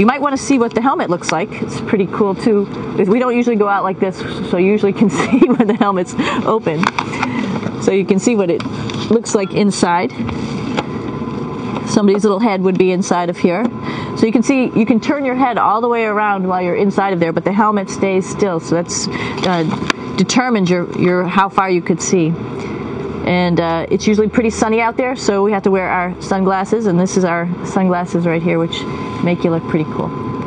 you might want to see what the helmet looks like. It's pretty cool too. We don't usually go out like this, so you usually can see when the helmet's open. So you can see what it looks like inside. Somebody's little head would be inside of here. So you can see, you can turn your head all the way around while you're inside of there, but the helmet stays still. So that's uh, determines your, your how far you could see. And uh, it's usually pretty sunny out there, so we have to wear our sunglasses, and this is our sunglasses right here, which make you look pretty cool.